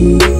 you.